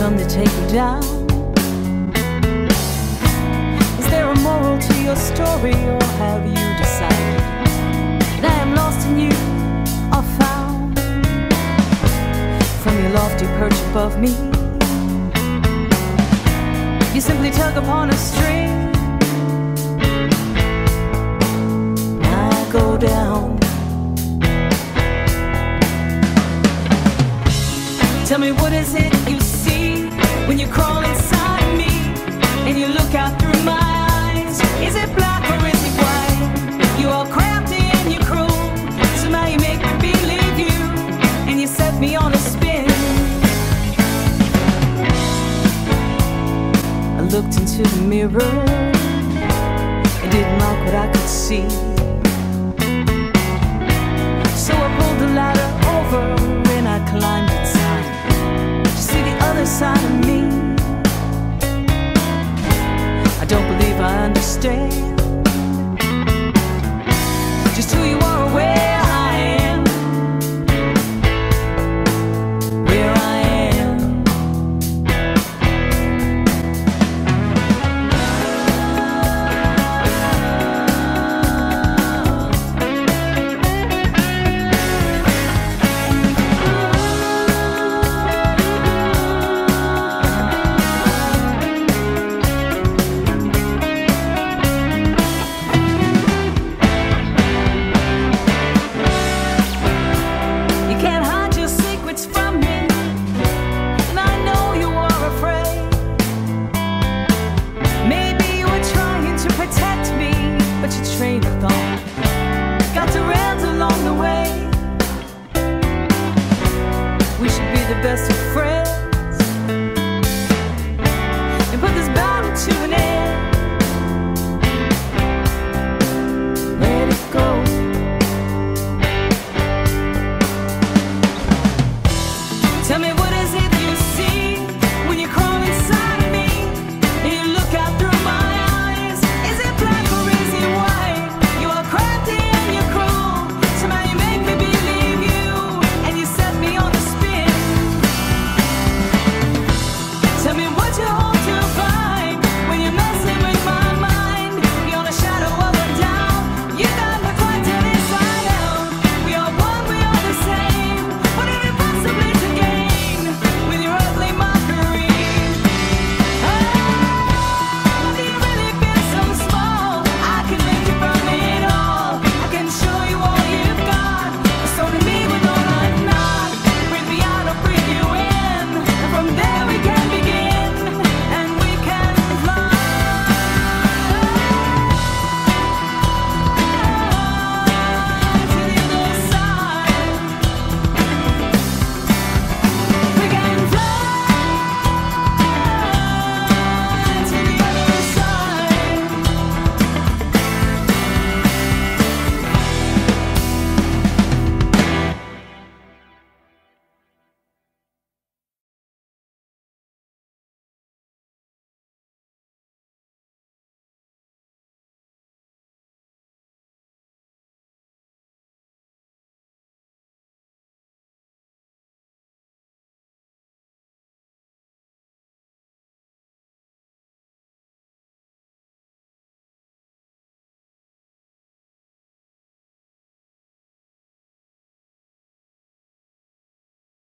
come to take you down? Is there a moral to your story, or have you decided that I am lost in you or found? From your lofty perch above me, you simply tug upon a string. I go down. Tell me what is it you when you crawl inside me and you look out through my eyes? Is it black or is it white? You are crafty and you're cruel. Somehow you make me believe you and you set me on a spin. I looked into the mirror and didn't like what I could see. The best of friends.